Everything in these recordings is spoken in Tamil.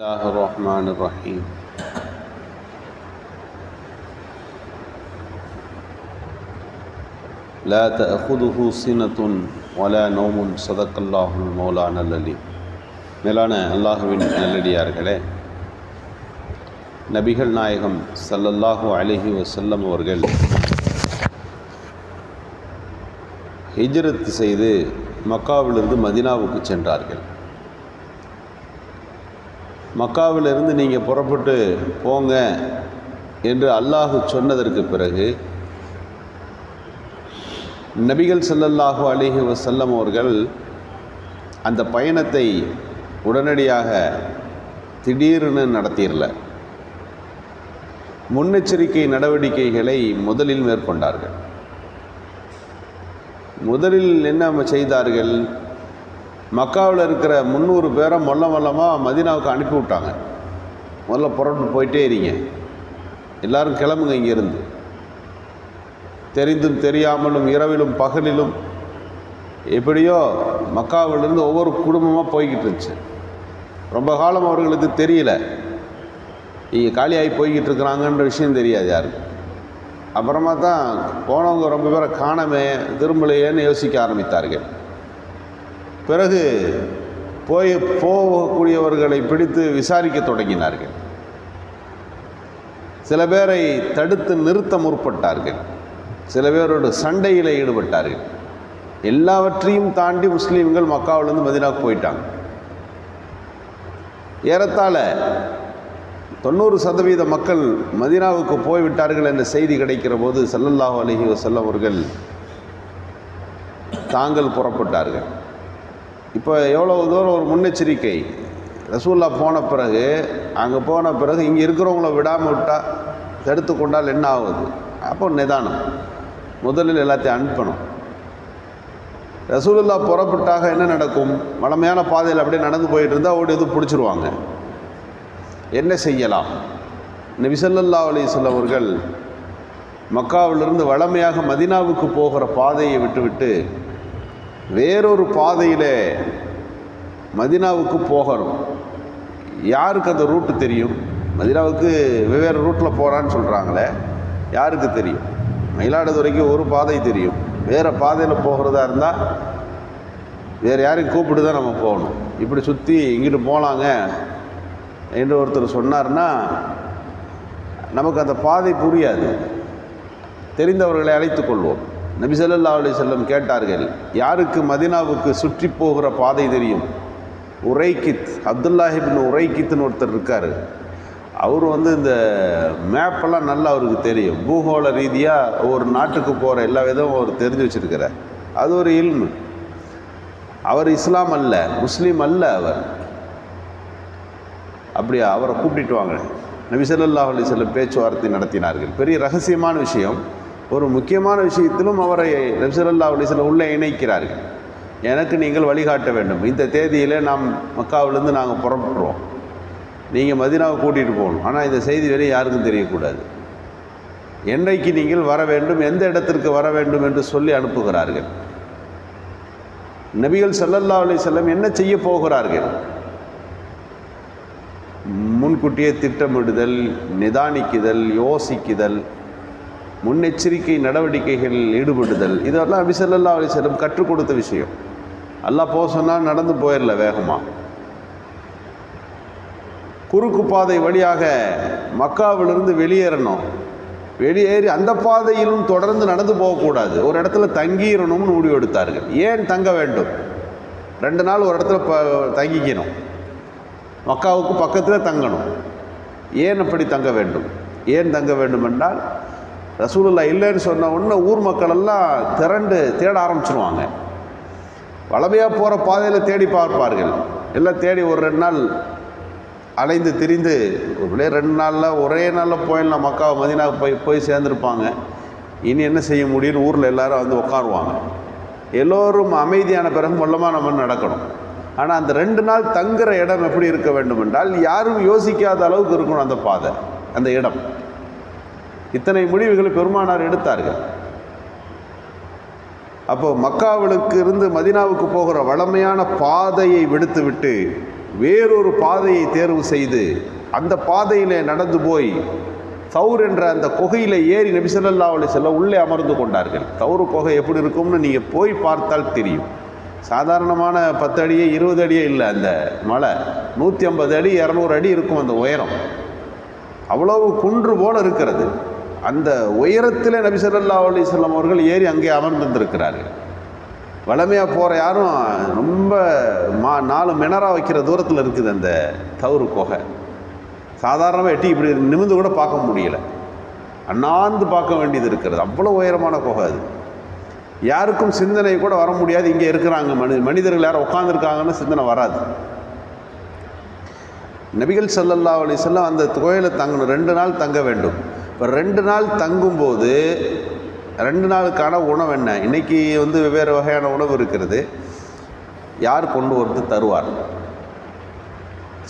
الله الرحمن الرحيم لا تأخذه سنة ولا نوم صدق الله المولانا العليم மேலான அல்லாஹுவின் நல்லடியார்களே நபிகள் நாயகம் ஸல்லல்லாஹு அலைஹி வஸல்லம் அவர்கள் ஹிஜ்ரத் செய்து மக்காவிலிருந்து மதினாவுக்கு சென்றார்கள் மக்காவிலிருந்து நீங்கள் புறப்பட்டு போங்க என்று அல்லாஹு சொன்னதற்கு பிறகு நபிகள் செல்லல்லாஹு அலிஹி வசல்லம் அவர்கள் அந்த பயணத்தை உடனடியாக திடீர்னு நடத்திடல. முன்னெச்சரிக்கை நடவடிக்கைகளை முதலில் மேற்கொண்டார்கள். முதலில் என்ன செய்தார்கள்? மக்காவில் இருக்கிற முந்நூறு பேரை மொல்ல மொல்லமாக மதினாவுக்கு அனுப்பி விட்டாங்க. முதல்ல புறப்பட்டு போயிட்டே இருங்க. எல்லாரும் கிளம்புங்க இங்கேருந்து. தெரிந்தும் தெரியாமலும் இரவிலும் பகலிலும் எப்படியோ மக்காவிலிருந்து ஒவ்வொரு குடும்பமாக போய்கிட்டு இருந்துச்சு. ரொம்ப காலம் அவர்களுக்கு தெரியல. இங்கே காலியாகி போய்கிட்டு இருக்கிறாங்கன்ற விஷயம் தெரியாது யாருக்கு அப்புறமா தான் போனவங்க ரொம்ப பேரை காணமே திரும்பலையேன்னு யோசிக்க ஆரம்பித்தார்கள். பிறகு போய் போகக்கூடியவர்களை பிடித்து விசாரிக்க தொடங்கினார்கள். சில பேரை தடுத்து நிறுத்த முற்பட்டார்கள். சில பேரோட சண்டையில் ஈடுபட்டார்கள். எல்லாவற்றையும் தாண்டி முஸ்லீம்கள் மக்காவிலேருந்து மதினாவுக்கு போயிட்டாங்க. ஏறத்தாழ தொண்ணூறு சதவீத மக்கள் மதினாவுக்கு போய்விட்டார்கள் என்ற செய்தி கிடைக்கிற போது சல்லல்லாஹு அலஹி வசல்லம் அவர்கள் தாங்கள் புறப்பட்டார்கள். இப்போ எவ்வளோ தூரம் ஒரு முன்னெச்சரிக்கை? ரசூல்லா போன பிறகு அங்கே போன பிறகு இங்கே இருக்கிறவங்கள விடாமல் விட்டால் தடுத்து கொண்டால் என்ன ஆகுது? அப்போ நிதானம். முதலில் எல்லாத்தையும் அனுப்பணும். ரசூலுல்லா புறப்பட்டாக என்ன நடக்கும்? வளமையான பாதையில் அப்படியே நடந்து போயிட்டு இருந்தால் ஓடி எதுவும் பிடிச்சிருவாங்க. என்ன செய்யலாம்? நபிசல்லா அலிஸ்வல் அவர்கள் மக்காவிலிருந்து வளமையாக மதினாவுக்கு போகிற பாதையை விட்டுவிட்டு வேறொரு பாதையில் மதினாவுக்கு போகணும். யாருக்கு அந்த ரூட்டு தெரியும்? மதினாவுக்கு வெவ்வேறு ரூட்டில் போகிறான்னு சொல்கிறாங்களே யாருக்கு தெரியும்? மயிலாடுதுறைக்கு ஒரு பாதை தெரியும். வேறு பாதையில் போகிறதா இருந்தால் வேறு யாரையும் கூப்பிட்டு தான் நம்ம போகணும். இப்படி சுற்றி இங்கிட்டு போகலாங்க என்று ஒருத்தர் சொன்னார்னா நமக்கு அந்த பாதை புரியாது. தெரிந்தவர்களை அழைத்து கொள்வோம். நபிசல்லா அலி செல்லம் கேட்டார்கள் யாருக்கு மதினாவுக்கு சுற்றி போகிற பாதை தெரியும்? உரைக்கித் அப்துல்லாஹிபின் உரைக்கித்னு ஒருத்தர் இருக்கார். அவர் வந்து இந்த மேப்பெல்லாம் நல்லா அவருக்கு தெரியும். பூகோள ரீதியாக ஒவ்வொரு நாட்டுக்கு போகிற எல்லா விதமும் அவர் தெரிஞ்சு வச்சுருக்கிறார். அது ஒரு இல்மு. அவர் இஸ்லாம் அல்ல முஸ்லீம் அல்ல அவர். அப்படியா அவரை கூப்பிட்டு வாங்க. நபி ஸல்லல்லாஹு அலைஹி பேச்சுவார்த்தை நடத்தினார்கள். பெரிய ரகசியமான விஷயம் ஒரு முக்கியமான விஷயத்திலும் அவரை நபி ஸல்லல்லாஹு உள்ளே இணைக்கிறார்கள். எனக்கு நீங்கள் வழிகாட்ட வேண்டும். இந்த தேதியில் நாம் மக்காவிலேருந்து நாங்கள் புறப்படுறோம். நீங்கள் மதினாவை கூட்டிகிட்டு போகணும். ஆனால் இந்த செய்தி வெளியே யாருக்கும் தெரியக்கூடாது. என்றைக்கு நீங்கள் வர வேண்டும் எந்த இடத்திற்கு வர வேண்டும் என்று சொல்லி அனுப்புகிறார்கள். நபிகள் சல்லல்லா அலி செல்லம் என்ன செய்ய போகிறார்கள்? முன்கூட்டியே திட்டமிடுதல் நிதானிக்குதல் யோசிக்குதல் முன்னெச்சரிக்கை நடவடிக்கைகளில் ஈடுபடுதல். இதெல்லாம் அபிசல்லா அலி செல்லும் கற்றுக் கொடுத்த விஷயம். எல்லாம் போக சொன்னால் நடந்து போயிடல வேகமாக குறுக்கு பாதை வழியாக மக்காவிலிருந்து வெளியேறணும். வெளியேறி அந்த பாதையிலும் தொடர்ந்து நடந்து போகக்கூடாது. ஒரு இடத்துல தங்கிடணும்னு முடிவு எடுத்தார்கள். ஏன் தங்க வேண்டும்? ரெண்டு நாள் ஒரு இடத்துல ப தங்கிக்கணும். மக்காவுக்கு பக்கத்தில் தங்கணும். ஏன் அப்படி தங்க வேண்டும்? ஏன் தங்க வேண்டும் என்றால் ரசூலுல்லா இல்லைன்னு சொன்ன உடனே ஊர் மக்களெல்லாம் திரண்டு தேட ஆரம்பிச்சிருவாங்க. வளமையாக போகிற பாதையில் தேடி பார்ப்பார்கள். எல்லாம் தேடி ஒரு ரெண்டு நாள் அலைந்து திரிந்து அப்படியே ரெண்டு நாளில் ஒரே நாளில் போயிடலாம். மக்காவை மதினாவுக்கு போய் போய் சேர்ந்துருப்பாங்க. இனி என்ன செய்ய முடியும்னு ஊரில் எல்லோரும் வந்து உட்காருவாங்க. எல்லோரும் அமைதியான பிறகு மொல்லமாக நம்ம நடக்கணும். ஆனால் அந்த ரெண்டு நாள் தங்குற இடம் எப்படி இருக்க வேண்டும் என்றால் யாரும் யோசிக்காத அளவுக்கு இருக்கணும் அந்த பாதை அந்த இடம். இத்தனை முடிவுகளை பெருமானார் எடுத்தார்கள். அப்போ மக்காவிலுக்கு இருந்து மதினாவுக்கு போகிற வளமையான பாதையை விடுத்துவிட்டு வேறொரு பாதையை தேர்வு செய்து அந்த பாதையிலே நடந்து போய் தௌர் என்ற அந்த குகையில் ஏறி நபிசல்லா அலி செல்ல உள்ளே அமர்ந்து கொண்டார்கள். தௌரு குகை எப்படி இருக்கும்னு நீங்கள் போய் பார்த்தால் தெரியும். சாதாரணமான பத்து அடியே இருபது அடியே இல்லை அந்த மலை. நூற்றி ஐம்பது அடி இரநூறு அடி இருக்கும் அந்த உயரம். அவ்வளவு குன்று போல இருக்கிறது. அந்த உயரத்தில் நபி ஸல்லல்லாஹு அலைஹி அவர்கள் ஏறி அங்கே அமர்ந்திருந்திருக்கிறார்கள். வளமையாக போகிற யாரும் ரொம்ப மா நாலு மினரா வைக்கிற தூரத்தில் இருக்குது அந்த தவறு குகை. சாதாரணமாக எட்டி இப்படி நிமிந்து கூட பார்க்க முடியல. அண்ணாந்து பார்க்க வேண்டியது இருக்கிறது. அவ்வளோ உயரமான குகை அது. யாருக்கும் சிந்தனை கூட வர முடியாது. இங்கே இருக்கிறாங்க மனி மனிதர்கள் யாரும் உட்காந்துருக்காங்கன்னு சிந்தனை வராது. நபிகள் சல்லல்லா அலைஹி அந்த கோயிலை தங்கணும் ரெண்டு நாள் தங்க வேண்டும். இப்போ ரெண்டு நாள் தங்கும்போது ரெண்டு நாளுக்கான உணவு என்ன? இன்னைக்கு வந்து வெவ்வேறு வகையான உணவு இருக்கிறது. யார் கொண்டு வந்து தருவார்?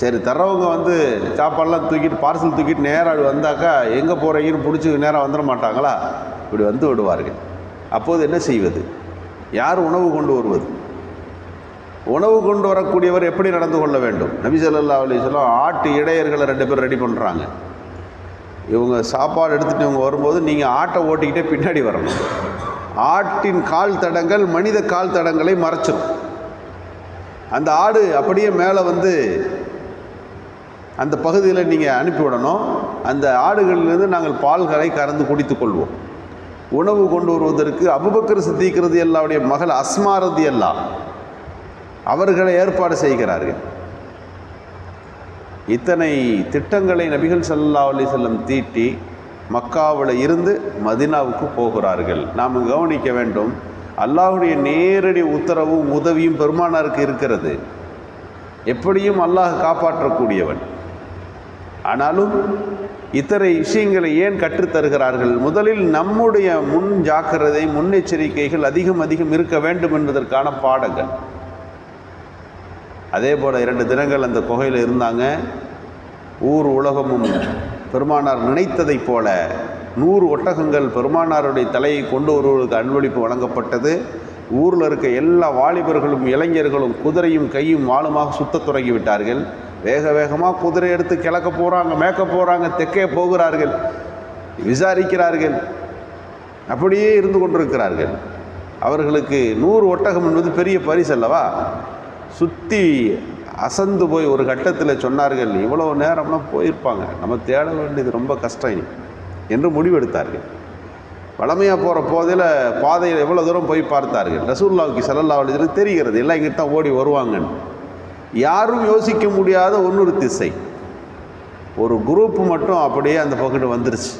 சரி தர்றவங்க வந்து சாப்பாடெல்லாம் தூக்கிட்டு பார்சல் தூக்கிட்டு நேராக வந்தாக்கா எங்கே போகிறீங்கன்னு பிடிச்சி நேராக வந்துட மாட்டாங்களா? இப்படி வந்து விடுவார்கள். அப்போது என்ன செய்வது? யார் உணவு கொண்டு வருவது? உணவு கொண்டு வரக்கூடியவர் எப்படி நடந்து கொள்ள வேண்டும்? நபி ஸல்லல்லாஹு அலைஹி ஆட்டு இடையர்களை ரெண்டு பேர் ரெடி பண்ணுறாங்க இவங்க சாப்பாடு எடுத்துகிட்டு இவங்க வரும்போது நீங்கள் ஆட்டை ஓட்டிக்கிட்டே பின்னாடி வரணும். ஆட்டின் கால் தடங்கள் மனித கால் தடங்களை மறைச்சிடும் அந்த ஆடு அப்படியே மேலே வந்து அந்த பகுதியில் நீங்கள் அனுப்பிவிடணும் அந்த ஆடுகளிலிருந்து நாங்கள் பால்களை கறந்து குடித்து கொள்வோம். உணவு கொண்டு வருவதற்கு அபுபக்கர் சித்திக்கிறது எல்லாவுடைய மகள் அஸ்மாரதி எல்லாம் அவர்களை ஏற்பாடு செய்கிறார்கள். இத்தனை திட்டங்களை நபிகள் சல்லா அலி செல்லம் தீட்டி மக்காவில் இருந்து மதினாவுக்கு போகிறார்கள். நாம் கவனிக்க வேண்டும் அல்லாஹுடைய நேரடி உத்தரவும் உதவியும் பெருமானாருக்கு இருக்கிறது. எப்படியும் அல்லாஹ் காப்பாற்றக்கூடியவன். ஆனாலும் இத்தனை விஷயங்களை ஏன் கற்றுத்தருகிறார்கள் முதலில் நம்முடைய முன் ஜாக்கிரதை முன்னெச்சரிக்கைகள் அதிகம் அதிகம் இருக்க வேண்டும் என்பதற்கான பாடங்கள். அதே போல் இரண்டு தினங்கள் அந்த குகையில் இருந்தாங்க. ஊர் உலகமும் பெருமானார் நினைத்ததைப் போல நூறு ஒட்டகங்கள் பெருமானாருடைய தலையை கொண்டு வருவதற்கு அன்பளிப்பு வழங்கப்பட்டது. ஊரில் இருக்க எல்லா வாலிபர்களும் இளைஞர்களும் குதிரையும் கையும் வாளுமாக சுத்தத் தொடங்கி விட்டார்கள். வேக வேகமாக குதிரை எடுத்து கிழக்க போகிறாங்க மேக்க போகிறாங்க தெற்கே போகிறார்கள். விசாரிக்கிறார்கள். அப்படியே இருந்து கொண்டிருக்கிறார்கள். அவர்களுக்கு நூறு ஒட்டகம் என்பது பெரிய பரிசு அல்லவா? சுற்றி அசந்து போய் ஒரு கட்டத்தில் சொன்னார்கள் இவ்வளோ நேரம்லாம் போயிருப்பாங்க. நம்ம தேட வேண்டியது ரொம்ப கஷ்டம் இனி. என்று முடிவெடுத்தார்கள். வளமையாக போகிற போதில் பாதையில் எவ்வளோ தூரம் போய் பார்த்தார்கள். ரசூல்லாவுக்கு ஸல்லல்லாஹு அலைஹி தெரிகிறது எல்லாம் இங்கிட்ட தான் ஓடி வருவாங்கன்னு. யாரும் யோசிக்க முடியாத ஒன்னொரு திசை. ஒரு குரூப் மட்டும் அப்படியே அந்த பக்கத்து வந்துருச்சு.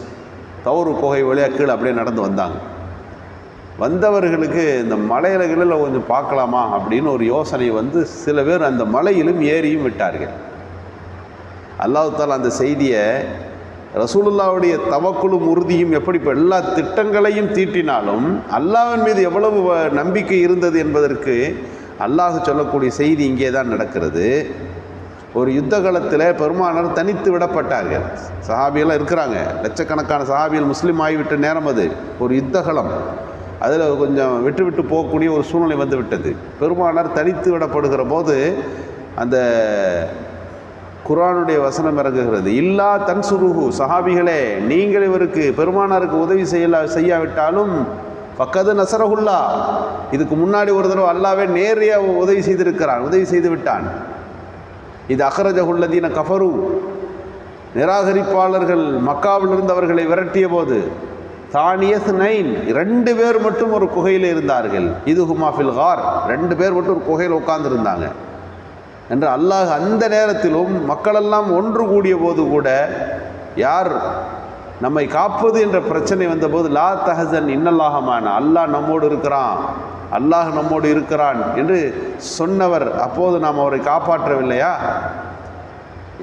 தவறு குகை வழியாக கீழே அப்படியே நடந்து வந்தாங்க. வந்தவர்களுக்கு இந்த மலையிலகளில் கொஞ்சம் பார்க்கலாமா அப்படின்னு ஒரு யோசனை வந்து சில பேர் அந்த மலையிலும் ஏறியும் விட்டார்கள். அல்லாஹால் அந்த செய்தியை ரசூலுல்லாவுடைய தவக்குலும் உறுதியும் எப்படி இப்போ எல்லா திட்டங்களையும் தீட்டினாலும் அல்லாவின் மீது எவ்வளவு வ- நம்பிக்கை இருந்தது என்பதற்கு அல்லாஹ் சொல்லக்கூடிய செய்தி இங்கே தான் நடக்கிறது. ஒரு யுத்த காலத்தில் பெருமானார் தனித்து விடப்பட்டார்கள். சஹாபியெல்லாம் இருக்கிறாங்க. லட்சக்கணக்கான சஹாபியல் முஸ்லீம் ஆகிவிட்ட நேரம் அது. ஒரு யுத்தகலம் அதில் கொஞ்சம் விட்டு விட்டு போகக்கூடிய ஒரு சூழ்நிலை வந்து விட்டது பெருமானார் தனித்து விடப்படுகிற போது அந்த குரானுடைய வசனம் இறங்குகிறது. இல்லா தன்சுருகு சஹாபிகளே நீங்கள் இவருக்கு பெருமானாருக்கு உதவி செய்யலா செய்யாவிட்டாலும் பக்கது நசரகுல்லா இதுக்கு முன்னாடி ஒரு தடவை அல்லாவே நேரடியாக உதவி செய்திருக்கிறான் உதவி செய்து விட்டான் இது அகரஜகுல்லதீன கஃபரு. நிராகரிப்பாளர்கள் மக்காவிலிருந்து அவர்களை விரட்டிய போது தானியஸ் நைன். ரெண்டு பேர் மட்டும் ஒரு குகையில் இருந்தார்கள். இது ஹுமாஃபில் ஹார் ரெண்டு பேர் மட்டும் ஒரு குகையில் உட்கார்ந்துருந்தாங்க. என்று அல்லாஹ் அந்த நேரத்திலும் மக்களெல்லாம் ஒன்று கூடிய போது கூட யார் நம்மை காப்பது என்ற பிரச்சனை வந்தபோது லா தஹசன் இன்னல்லாகமான அல்லாஹ் நம்மோடு இருக்கிறான். அல்லாஹ் நம்மோடு இருக்கிறான் என்று சொன்னவர் அப்போது நாம் அவரை காப்பாற்றவில்லையா?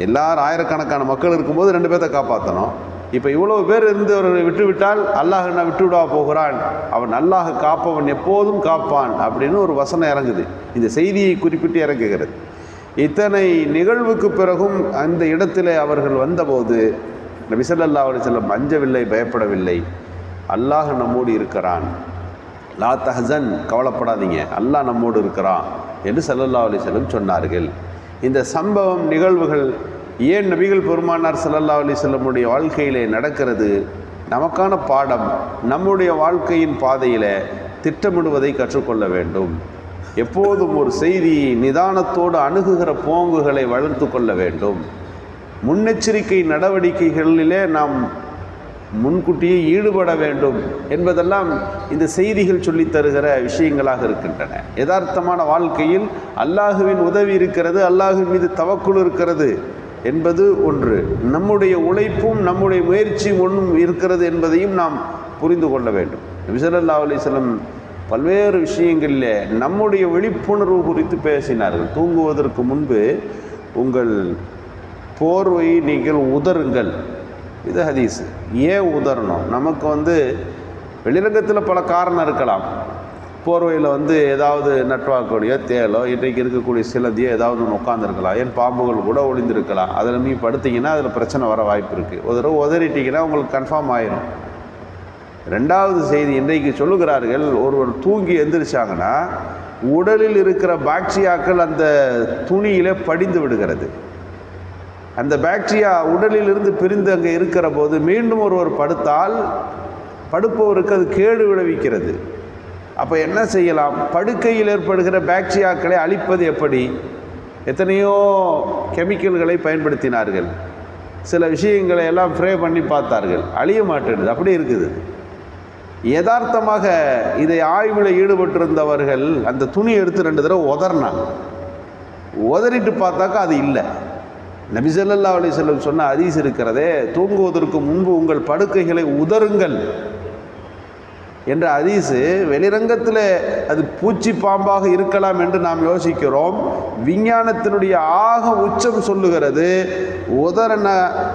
எல்லாரும் ஆயிரக்கணக்கான மக்கள் இருக்கும்போது ரெண்டு பேர்த்த காப்பாற்றணும் இப்போ இவ்வளோ பேர் இருந்து அவர்களை விட்டுவிட்டால் அல்லாஹ் நான் விட்டுவிடா போகிறான்? அவன் அல்லாஹ் காப்பவன் எப்போதும் காப்பான் அப்படின்னு ஒரு வசனம் இறங்குது. இந்த செய்தியை குறிப்பிட்டு இறங்குகிறது. இத்தனை நிகழ்வுக்கு பிறகும் அந்த இடத்திலே அவர்கள் வந்தபோது நபி அவர் செல்லம் அஞ்சவில்லை பயப்படவில்லை. அல்லாஹ் நம்மோடு இருக்கிறான். லா தஹன் கவலைப்படாதீங்க. அல்லாஹ் நம்மோடு இருக்கிறான் என்று சல்லல்லா அலி செல்லம் சொன்னார்கள். இந்த சம்பவம் நிகழ்வுகள் ஏன் நபிகள் பெருமானார் சல்லல்லா அலி செல்லமுடைய வாழ்க்கையிலே நடக்கிறது? நமக்கான பாடம் நம்முடைய வாழ்க்கையின் பாதையில் திட்டமிடுவதை கற்றுக்கொள்ள வேண்டும். எப்போதும் ஒரு செய்தியை நிதானத்தோடு அணுகுகிற போங்குகளை வளர்த்து கொள்ள வேண்டும். முன்னெச்சரிக்கை நடவடிக்கைகளிலே நாம் முன்கூட்டியே ஈடுபட வேண்டும் என்பதெல்லாம் இந்த செய்திகள் சொல்லித் தருகிற விஷயங்களாக இருக்கின்றன. யதார்த்தமான வாழ்க்கையில் அல்லாஹுவின் உதவி இருக்கிறது அல்லாஹுவின் மீது தவக்குள் இருக்கிறது. என்பது ஒன்று. நம்முடைய உழைப்பும் நம்முடைய முயற்சியும் ஒன்றும் இருக்கிறது என்பதையும் நாம் புரிந்து கொள்ள வேண்டும். நபிசல்லா அலிஸ்லம் பல்வேறு விஷயங்களில் நம்முடைய விழிப்புணர்வு குறித்து பேசினார்கள். தூங்குவதற்கு முன்பு உங்கள் போர்வை நீங்கள் உதருங்கள் இது ஹதீஸ். ஏன் உதறணும்? நமக்கு வந்து வெளிரங்கத்தில் பல காரணம் இருக்கலாம். போர்வையில் வந்து ஏதாவது நட்வாக்கோடையோ தேலோ இன்றைக்கு இருக்கக்கூடிய சிலந்தியோ ஏதாவது ஒன்று உட்காந்துருக்கலாம் ஏன் பாம்புகள் கூட ஒளிந்திருக்கலாம். அதில் நீ படுத்திங்கன்னா அதில் பிரச்சனை வர வாய்ப்பு இருக்குது ஒரு தடவை உதறிட்டிங்கன்னா உங்களுக்கு கன்ஃபார்ம் ஆயிரும். ரெண்டாவது செய்தி இன்றைக்கு சொல்லுகிறார்கள் ஒருவர் தூங்கி எந்திரிச்சாங்கன்னா உடலில் இருக்கிற பாக்டீரியாக்கள் அந்த துணியிலே படிந்து விடுகிறது. அந்த பாக்டீரியா உடலில் இருந்து பிரிந்து அங்கே இருக்கிற போது மீண்டும் ஒருவர் படுத்தால் படுப்பவருக்கு அது கேடு விளைவிக்கிறது. அப்போ என்ன செய்யலாம்? படுக்கையில் ஏற்படுகிற பாக்டீரியாக்களை அழிப்பது எப்படி? எத்தனையோ கெமிக்கல்களை பயன்படுத்தினார்கள். சில விஷயங்களை எல்லாம் ஃப்ரே பண்ணி பார்த்தார்கள். அழிய மாட்டேங்குது அப்படி இருக்குது. யதார்த்தமாக இதை ஆய்வில் ஈடுபட்டிருந்தவர்கள் அந்த துணி எடுத்து ரெண்டு தடவை உதறினாங்க. உதறிட்டு பார்த்தாக்கா அது இல்லை. நபிசல்லா அலிசல்லம் சொன்ன அதீஸ் இருக்கிறதே தூங்குவதற்கு முன்பு உங்கள் படுக்கைகளை உதருங்கள் என்ற அதீஸு வெளிரங்கத்தில் அது பூச்சி பாம்பாக இருக்கலாம் என்று நாம் யோசிக்கிறோம். விஞ்ஞானத்தினுடைய ஆக உச்சம் சொல்லுகிறது உதரண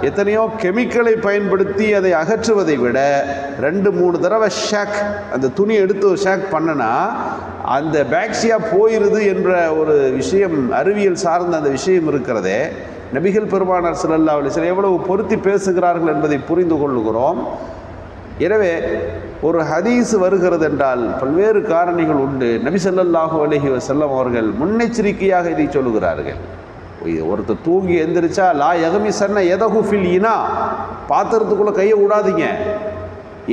எத்தனையோ கெமிக்கலை பயன்படுத்தி அதை அகற்றுவதை விட ரெண்டு மூணு தடவை ஷேக் அந்த துணி எடுத்து ஷேக் பண்ணனா அந்த பாக்டீரியா போயிருது என்ற ஒரு விஷயம் அறிவியல் சார்ந்த அந்த விஷயம் இருக்கிறதே. நபிகள் பெருமானார் சிலல்லா அலைஹி எவ்வளவு பொருத்தி பேசுகிறார்கள் என்பதை புரிந்து கொள்ளுகிறோம். எனவே ஒரு ஹதீஸ் வருகிறது என்றால் பல்வேறு காரணிகள் உண்டு. நபி ஸல்லல்லாஹு அலைஹி வஸல்லம் அவர்கள் முன்னெச்சரிக்கையாக இதை சொல்லுகிறார்கள். ஒருத்தர் தூங்கி எந்திரிச்சா லா எகமி சன்ன எதகு ஃபில் இனா. பாத்திரத்துக்குள்ளே கையை விடாதீங்க.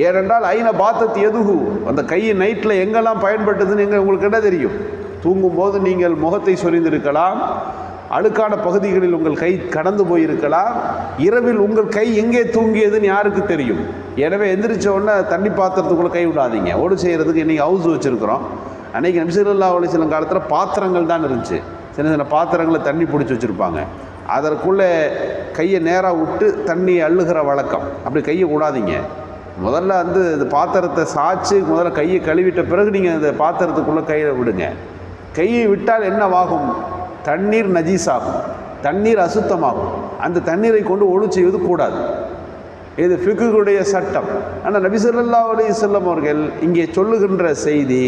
ஏனென்றால் ஐன பாத்தத்து எதுகு அந்த கையை நைட்டில் எங்கெல்லாம் பயன்பட்டதுன்னு எங்க உங்களுக்கு என்ன தெரியும்? தூங்கும்போது நீங்கள் முகத்தை சொரிந்திருக்கலாம். அழுக்கான பகுதிகளில் உங்கள் கை கடந்து போயிருக்கலாம். இரவில் உங்கள் கை எங்கே தூங்கியதுன்னு யாருக்கு தெரியும்? எனவே எந்திரிச்ச உடனே தண்ணி பாத்திரத்துக்குள்ளே கை விடாதீங்க. ஓடு செய்கிறதுக்கு இன்றைக்கி ஹவுஸ் வச்சுருக்கிறோம். அன்றைக்கி நபிசல்லா சில காலத்தில் பாத்திரங்கள் தான் இருந்துச்சு. சின்ன சின்ன பாத்திரங்களை தண்ணி பிடிச்சி வச்சுருப்பாங்க. அதற்குள்ளே கையை நேராக விட்டு தண்ணி அள்ளுகிற வழக்கம். அப்படி கையை விடாதீங்க. முதல்ல வந்து இந்த பாத்திரத்தை சாய்ச்சி முதல்ல கையை கழுவிட்ட பிறகு நீங்கள் அந்த பாத்திரத்துக்குள்ளே கையை விடுங்க. கையை விட்டால் என்னவாகும்? தண்ணீர் நஜீஸாகும். தண்ணீர் அசுத்தமாகும். அந்த தண்ணீரை கொண்டு ஒழு செய்வது கூடாது. இது ஃபிக்குடைய சட்டம். ஆனால் நபிசல்லா அலி செல்லம் அவர்கள் இங்கே சொல்லுகின்ற செய்தி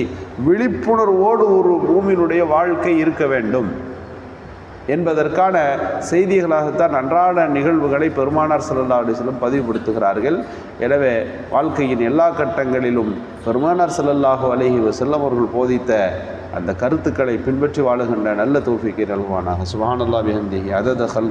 விழிப்புணர்வோடு ஒரு பூமியினுடைய வாழ்க்கை இருக்க வேண்டும். என்பதற்கான செய்திகளாகத்தான் அன்றாட நிகழ்வுகளை பெருமானார் ஸல்லல்லாஹு அலிஸ்லம் பதிவுபடுத்துகிறார்கள். எனவே வாழ்க்கையின் எல்லா கட்டங்களிலும் பெருமானார் சல்லல்லாஹு அலஹி வஸல்லம் அவர்கள் போதித்த அந்த கருத்துக்களை பின்பற்றி வாழுகின்ற நல்ல தோஃபிக்கை நல்வானாக சுபானல்லா மிகந்தி அததகல்